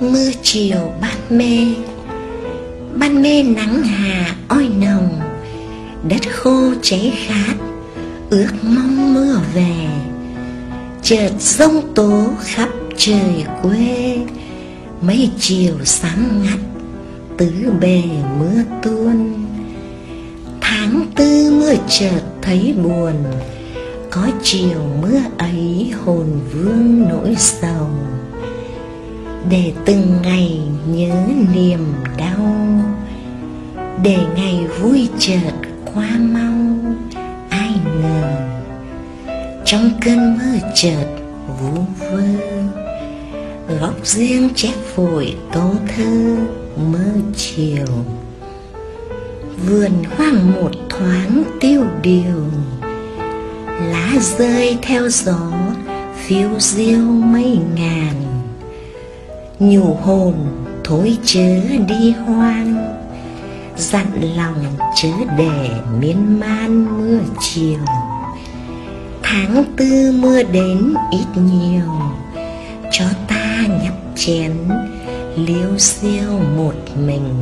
mưa chiều ban mê ban mê nắng hà oi nồng. Đất khô cháy khát, ước mong mưa về. Chợt sông tố khắp trời quê, mấy chiều sáng ngắt, tứ bề mưa tuôn. Tháng tư mưa chợt thấy buồn, có chiều mưa ấy hồn vương nỗi sầu để từng ngày nhớ niềm đau, để ngày vui chợt qua mau, ai ngờ trong cơn mơ chợt vu vơ, góc riêng chép vội câu thơ mơ chiều. Vườn hoang một thoáng tiêu điều, lá rơi theo gió phiêu diêu mây ngàn nhủ hồn thối chớ đi hoang, dặn lòng chớ để miên man mưa chiều. Tháng tư mưa đến ít nhiều, cho ta nhấp chén, liêu xiêu một mình.